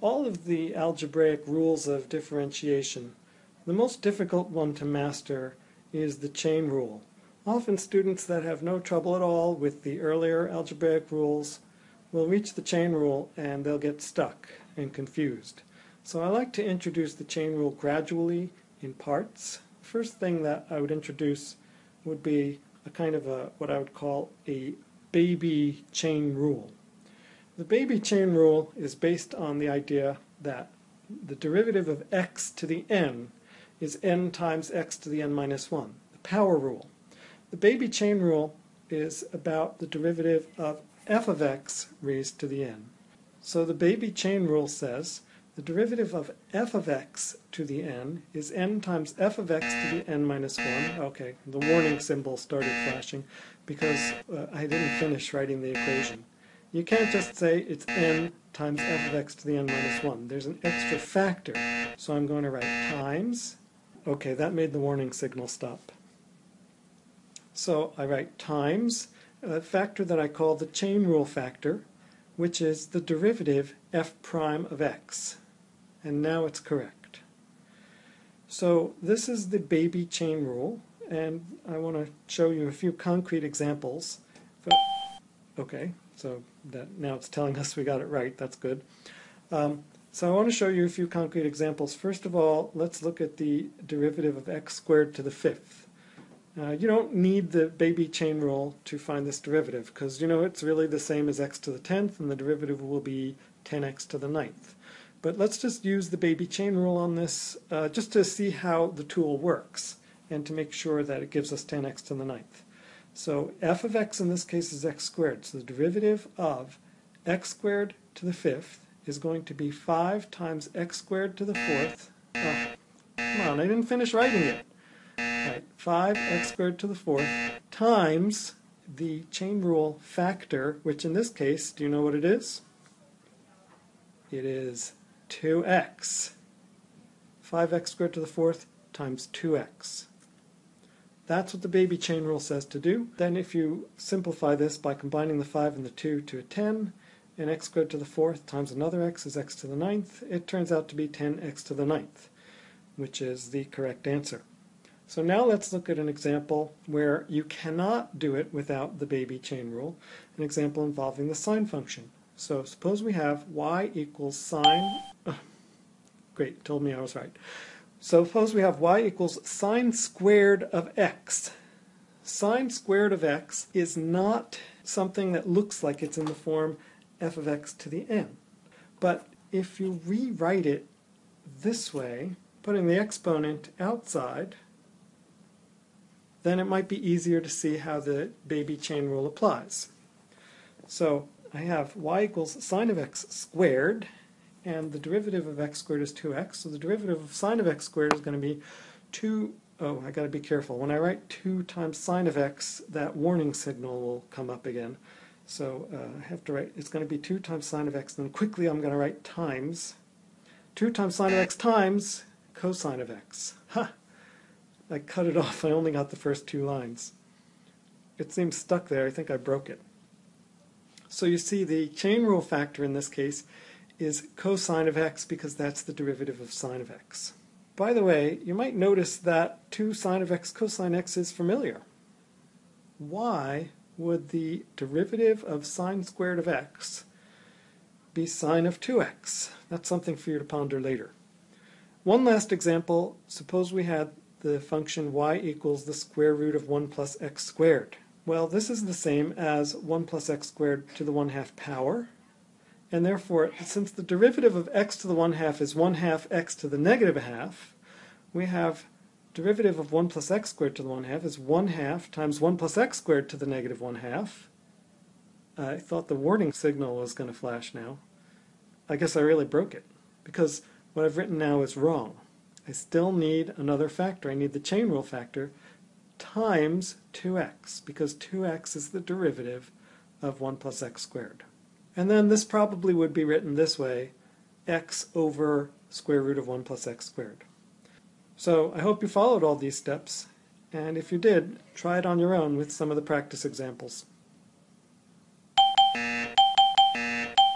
all of the algebraic rules of differentiation, the most difficult one to master is the chain rule. Often students that have no trouble at all with the earlier algebraic rules will reach the chain rule and they'll get stuck and confused. So I like to introduce the chain rule gradually in parts. The First thing that I would introduce would be a kind of a what I would call a baby chain rule. The baby chain rule is based on the idea that the derivative of x to the n is n times x to the n minus 1, the power rule. The baby chain rule is about the derivative of f of x raised to the n. So the baby chain rule says the derivative of f of x to the n is n times f of x to the n minus 1. Okay, the warning symbol started flashing because uh, I didn't finish writing the equation. You can't just say it's n times f of x to the n minus 1. There's an extra factor, so I'm going to write times. Okay, that made the warning signal stop. So I write times a factor that I call the chain rule factor, which is the derivative f prime of x. And now it's correct. So this is the baby chain rule, and I want to show you a few concrete examples. Okay, so that now it's telling us we got it right. That's good. Um, so I want to show you a few concrete examples. First of all, let's look at the derivative of x squared to the fifth. Uh, you don't need the baby chain rule to find this derivative because you know it's really the same as x to the 10th and the derivative will be 10x to the ninth. But let's just use the baby chain rule on this uh, just to see how the tool works and to make sure that it gives us 10x to the ninth. So f of x in this case is x squared. So the derivative of x squared to the fifth is going to be 5 times x squared to the fourth. Oh, come on, I didn't finish writing it. Right, 5x squared to the fourth times the chain rule factor, which in this case, do you know what it is? It is 2x. 5x squared to the fourth times 2x. That's what the baby chain rule says to do. Then if you simplify this by combining the 5 and the 2 to a 10, and x squared to the fourth times another x is x to the ninth, it turns out to be 10x to the ninth, which is the correct answer. So now let's look at an example where you cannot do it without the baby chain rule, an example involving the sine function. So suppose we have y equals sine, oh, great, told me I was right. So suppose we have y equals sine squared of x. Sine squared of x is not something that looks like it's in the form f of x to the n. But if you rewrite it this way, putting the exponent outside, then it might be easier to see how the baby chain rule applies. So I have y equals sine of x squared, and the derivative of x squared is 2x, so the derivative of sine of x squared is going to be 2, oh, I got to be careful. When I write 2 times sine of x, that warning signal will come up again. So uh, I have to write, it's going to be 2 times sine of x, then quickly I'm going to write times. 2 times sine of x times cosine of x. Ha! I cut it off. I only got the first two lines. It seems stuck there. I think I broke it. So you see the chain rule factor in this case is cosine of x because that's the derivative of sine of x. By the way, you might notice that 2 sine of x cosine x is familiar. Why would the derivative of sine squared of x be sine of 2x? That's something for you to ponder later. One last example, suppose we had the function y equals the square root of 1 plus x squared. Well, this is the same as 1 plus x squared to the 1 half power, and therefore, since the derivative of x to the 1 half is 1 half x to the negative half, we have derivative of 1 plus x squared to the 1 half is 1 half times 1 plus x squared to the negative 1 half. I thought the warning signal was going to flash now. I guess I really broke it, because what I've written now is wrong. I still need another factor. I need the chain rule factor times 2x, because 2x is the derivative of 1 plus x squared. And then this probably would be written this way, x over square root of 1 plus x squared. So I hope you followed all these steps, and if you did, try it on your own with some of the practice examples.